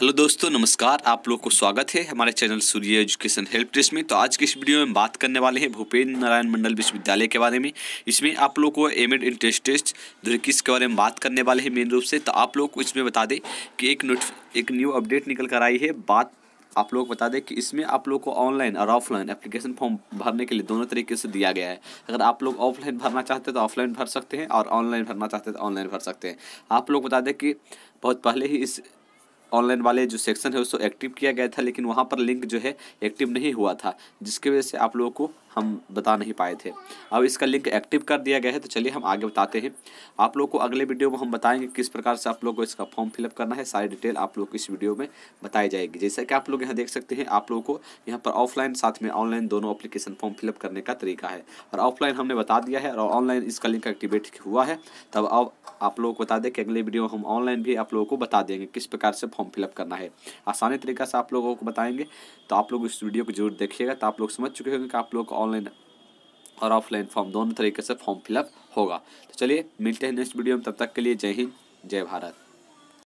Hello दोस्तों, नमस्कार। आप लोग को स्वागत है हमारे channel Surya education help desk में। तो आज की इस वीडियो में बात करने वाले हैं भूपेंद्र नारायण मंडल विश्वविद्यालय के बारे में। इसमें आप लोग को एम एड इन टेस्ट किस के बारे में बात करने वाले हैं मेन रूप से। तो आप लोग को इसमें बता दें कि एक नोट एक न्यू अपडेट निकल कर आई है। बात आप लोग बता दें कि इसमें आप लोग को ऑनलाइन और ऑफलाइन एप्लीकेशन फॉर्म भरने के लिए दोनों तरीके से दिया गया है। अगर आप लोग ऑफलाइन भरना चाहते हैं तो ऑफलाइन भर सकते हैं और ऑनलाइन भरना चाहते हैं तो ऑनलाइन भर सकते हैं। आप लोग बता दें कि बहुत पहले ही इस ऑनलाइन वाले जो सेक्शन है उसको एक्टिव किया गया था, लेकिन वहाँ पर लिंक जो है एक्टिव नहीं हुआ था, जिसकी वजह से आप लोगों को हम बता नहीं पाए थे। अब इसका लिंक एक्टिव कर दिया गया है तो चलिए हम आगे बताते हैं। आप लोग को अगले वीडियो में हम बताएँगे किस प्रकार से आप लोग को इसका फॉर्म फिलअप करना है। सारी डिटेल आप लोग को इस वीडियो में बताई जाएगी। जैसा कि आप लोग यहाँ देख सकते हैं, आप लोगों को यहाँ पर ऑफलाइन साथ में ऑनलाइन दोनों अप्लीकेशन फॉर्म फिलअप करने का तरीका है। और ऑफलाइन हमने बता दिया है, और ऑनलाइन इसका लिंक एक्टिवेट हुआ है। तब अब आप लोगों को बता दें कि अगले वीडियो हम ऑनलाइन भी आप लोगों को बता देंगे किस प्रकार से फॉर्म फिलअप करना है। आसानी तरीका से आप लोगों को बताएँगे तो आप लोग इस वीडियो को ज़रूर देखिएगा तो आप लोग समझ चुके होंगे कि आप लोग ऑनलाइन और ऑफलाइन फॉर्म दोनों तरीके से फॉर्म फिलअप होगा। तो चलिए, मिलते हैं नेक्स्ट वीडियो में, तब तक के लिए जय हिंद, जय भारत।